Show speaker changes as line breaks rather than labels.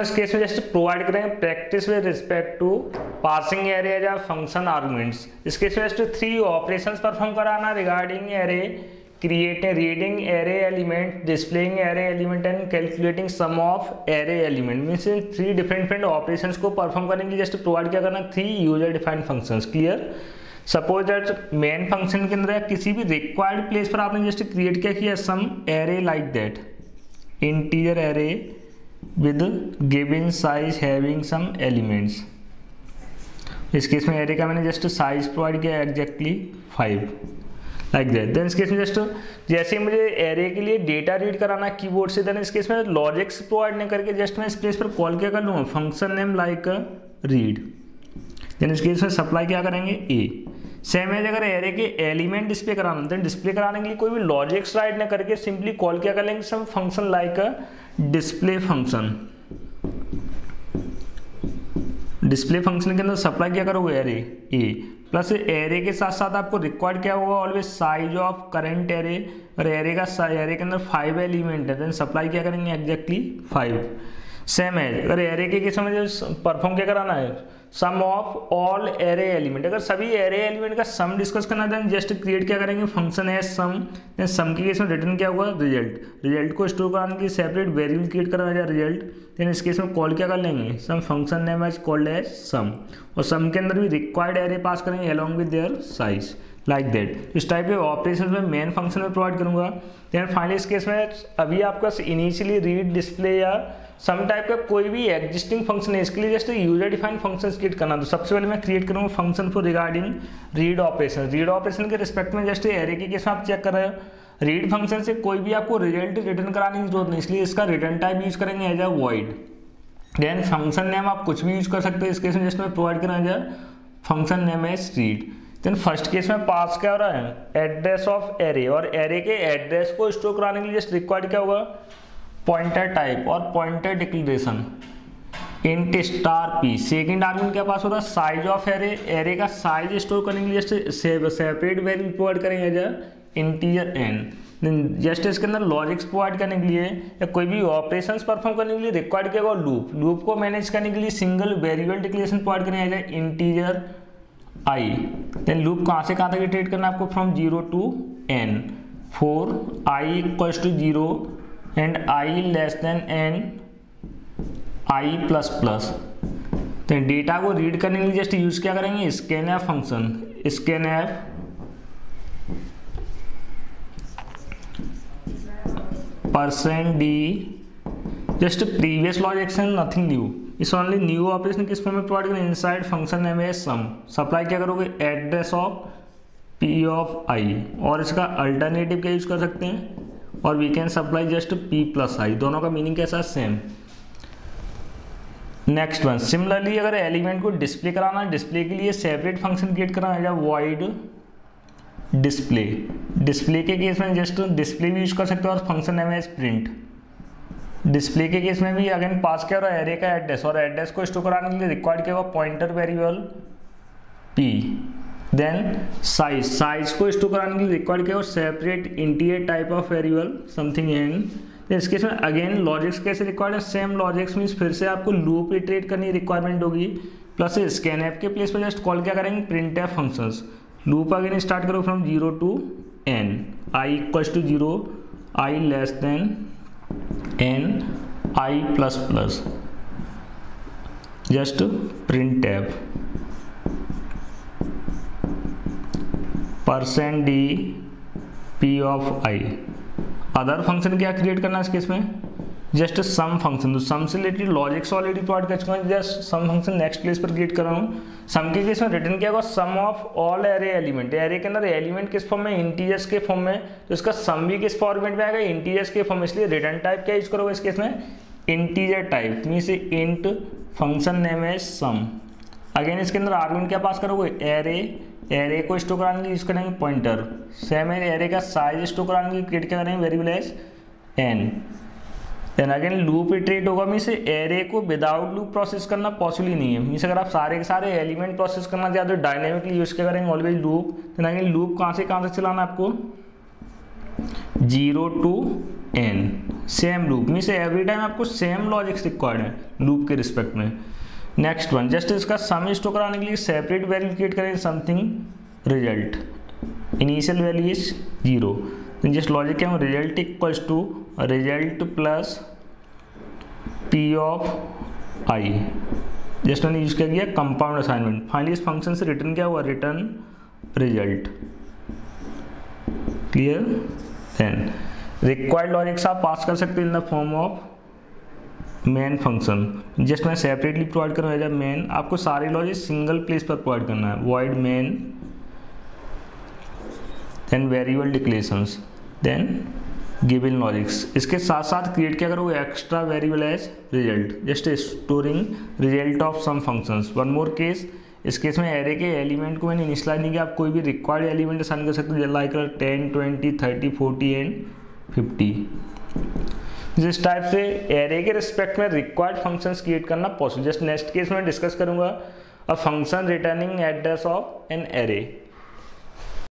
इस केस में just provide करें practice with respect to passing arrays या फ़ंक्शन आर्गुमेंट्स इस केस में जस्ट थ्री ऑपरेशन परफॉर्म कराना regarding array creating reading array element displaying array element and calculating sum of array element means three different different operation को perform करेंगे। Just provide क्या करना three user defined function clear suppose that main function के अंदर किसी भी required place पर आपने जस्ट क्रिएट किया some array like that integer array with given size having some elements इस केस में एरे का मैंने जस्ट साइज़ प्रोवाइड किया exactly five like that then इस केस में जस्ट जैसे मुझे एरे के लिए डेटा रीड कराना कीबोर्ड से देन इस केस में लॉजिक्स प्रोवाइड नहीं करके जस्ट मैं इस प्लेस पर कॉल क्या कर लूँगा function name like read then इस केस में सप्लाई क्या करेंगे? ए सेम है, अगर एरे के एलिमेंट डिस्प्ले कराना देन डिस्प्ले कराने के लिए कोई भी लॉजिक्स राइट ना करके सिंपली कॉल क्या कर लेंगे? Some function like display function display function के अंदर सप्लाई क्या करोगे? एरे ए प्लस एरे के साथ साथ आपको रिक्वायर्ड क्या होगा? Always size of current array और एरे का एरे के अंदर फाइव एलिमेंट है देन सप्लाई क्या करेंगे? एग्जैक्टली फाइव सेम है। अगर एरे के केस में परफॉर्म क्या कराना है? Sum of all array element अगर सभी एरे एलिमेंट का सम डिस्कस करना है जस्ट क्रिएट क्या करेंगे? फ़ंक्शन है सम देन सम के केस में रिटर्न क्या होगा रिज़ल्ट रिज़ल्ट को स्टोर कराने के सेपरेट वेरिएबल क्रिएट करना है रिज़ल्ट देन इस केस में कॉल क्या कर लेंगे? Sum function name as called as sum और सम के अंदर भी रिक्वायर्ड एरे पास करेंगे along with their size like that इस टाइप के ऑपरेशन में मेन फ़ंक्शन में प्रोवाइड करूँगा। देन फाइनली इस केस में अभी आपका इनिशियली रीड डिस्प्ले या सम टाइप का कोई भी एग्जिस्टिंग फ़ंक्शन है, इसके लिए just user defined function create करना। तो सबसे पहले मैं क्रिएट करूँगा function for regarding read operation read operation के रिस्पेक्ट में जस्ट एरे के केस में आप चेक कर रहे हो। रीड फ़ंक्शन से कोई भी आपको रिज़ल्ट रिटर्न कराने की ज़रूरत नहीं, इसलिए इसका रिटर्न टाइप यूज़ करेंगे as a void then function name आप कुछ भी यूज़ कर सकते हो, इस केस में जस्ट मैं प्रोवाइड करा as a function name as read then first case में पास क्या हो रहा है? एड्रेस ऑफ़ एरे और एरे के एड्रेस को स्टोर कराने के लिए जस्ट रिक्वायर्ड क्या होगा? पॉइंटर टाइप और pointer declaration int star P second argument क्या पास हो रहा है? साइज़ ऑफ़ एरे एरे का साइज़ स्टोर करने के लिए जस्ट सेपरेट वेरिएबल प्रोवाइड करेंगे एज इंटीजर एन जस्ट इसके अंदर लॉजिक्स प्रोवाइड करने के लिए या कोई भी ऑपरेशंस परफॉर्म करने के लिए रिक्वायर्ड किया होगा लूप लूप को मैनेज करने के लिए सिंगल वेरिएबल डिक्लेरेशन प्रोवाइड करेंगे as integer I then loop कहाँ से कहाँ तक ट्रेड करना है आपको? From zero to N for I equals to zero and I less than N I plus plus तो डेटा को रीड करने के लिए जस्ट यूज़ क्या करेंगे? Scan F function scan F percent D just previous लॉजिक्शन nothing new इस only new operation किस form में प्रोवाइड करें? इनसाइड फ़ंक्शन नेम है सम सप्लाई क्या करोगे? Address of P of I और इसका अल्टरनेटिव क्या यूज़ कर सकते हैं? और we can supply just P plus I दोनों का मीनिंग कैसा? है सेम नेक्स्ट वन सिमिलरली अगर एलिमेंट को डिस्प्ले कराना है डिस्प्ले के लिए सेपरेट फ़ंक्शन क्रिएट कराना है वाइड डिस्प्ले डिस्प्ले के केस में जस्ट डिस्प्ले भी यूज़ कर सकते हो और फ़ंक्शन नेम है प्रिंट डिस्प्ले के केस में भी अगेन पास किया और एरे का एड्रेस और एड्रेस को स्टोर कराने के लिए रिक्वायर्ड किया हुआ pointer variable P then size size को स्टोर कराने के लिए रिक्वायर्ड किया और separate integer type of variable something N इस केस में अगेन लॉजिक्स कैसे रिक्वायर्ड है? सेम लॉजिक्स मीन्स फिर से आपको लूप इटरेट करनी रिक्वायरमेंट होगी। प्लस स्कैन ऐप के प्लेस पर जस्ट कॉल क्या करेंगे? Print F functions loop again start करो from zero to N I equals to zero I less than N I plus plus just print tab percent D P of I other function क्या create करना है इस case में? Just sum function तो सम से related logics already provide कर चुका just sum function next place पर क्रिएट कर रहा हूँ। सम के केस में रिटर्न किया होगा? Sum of all array element array के अंदर एलिमेंट किस फॉर्म में? इंटीजर्स के फॉर्म में। तो इसका सम भी किस फॉर्मेट में आएगा? इंटीजर्स के फॉर्म इसलिए रिटर्न टाइप क्या यूज़ करोगे इस केस में? Integer type mean int function name है सम अगेन इसके अंदर आर्गुमेंट क्या पास करोगे? एरे एरे को स्टोर कराने के यूज़ करेंगे पॉइंटर सेम है एरे का साइज़ स्टोर कराने के क्रिएट क्या करेंगे? Variable as N then again loop iterate होगा मीन एरे को विदाउट लूप प्रोसेस करना पॉसिबल ही नहीं है. मीन अगर आप सारे के सारे एलिमेंट प्रोसेस करना चाहते हो डायनेमिकली यूज़ क्या करेंगे? Always loop then again loop कहाँ से कहाँ से चलाना आपको? Zero to N same loop mean से एवरी टाइम आपको सेम लॉजिक्स रिक्वायर्ड है लूप के रिस्पेक्ट में. नेक्स्ट वन जस्ट इसका सम स्टोर कराने के लिए सेपरेट वैल्यू क्रिएट करें something result initial value is zero just logic क्या result equals to result plus P of I just मैंने यूज़ क्या, किया कंपाउंड असाइनमेंट फाइनली इस फ़ंक्शन से रिटर्न क्या हुआ? Return result clear then required logics आप पास कर सकते हैं in the form of main function just मैं सेपरेटली प्रोवाइड करूँ एज मेन आपको सारे लॉजिक सिंगल प्लेस पर प्रोवाइड करना है। Void main then variable declarations then given logics इसके साथ साथ क्रिएट क्या करोगे? Extra variable as result just storing result of sum functions one more case इस केस में एरे के एलिमेंट को मैंने इनिशलाइज नहीं किया। आप कोई भी रिक्वायर्ड एलिमेंट असाइन कर सकते हो like ten twenty thirty forty and fifty जिस टाइप से एरे के रिस्पेक्ट में रिक्वायर्ड फ़ंक्शंस क्रिएट करना पॉसिबल जस्ट नेक्स्ट केस में डिस्कस करूँगा। A function returning address of an array